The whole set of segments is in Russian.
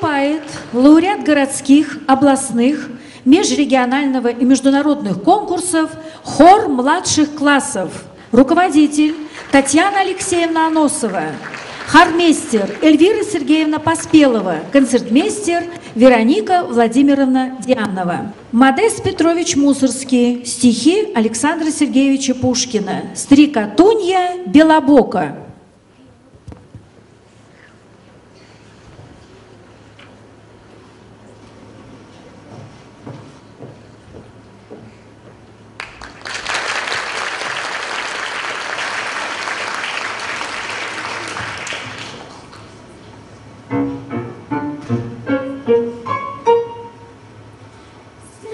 Выступает лауреат городских, областных, межрегионального и международных конкурсов хор младших классов, руководитель Татьяна Алексеевна Аносова, Хармейстер Эльвира Сергеевна Поспелова, концертмейстер Вероника Владимировна Дианова. Модест Петрович Мусорский, стихи Александра Сергеевича Пушкина, Стрикотунья Белобока.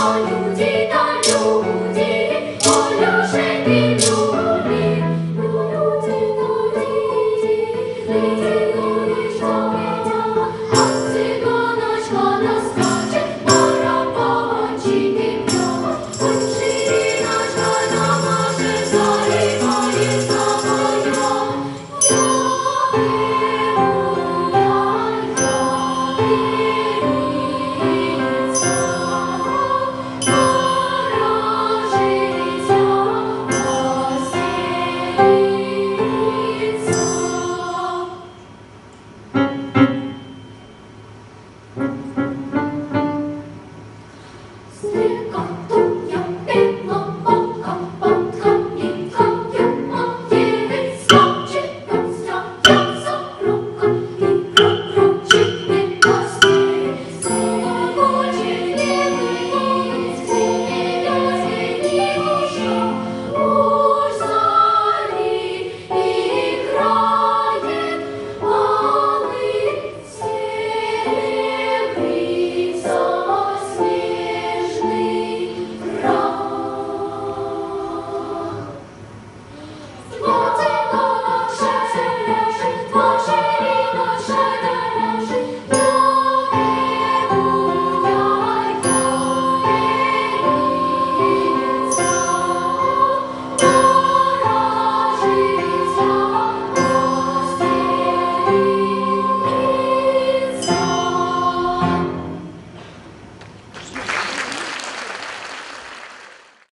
all you.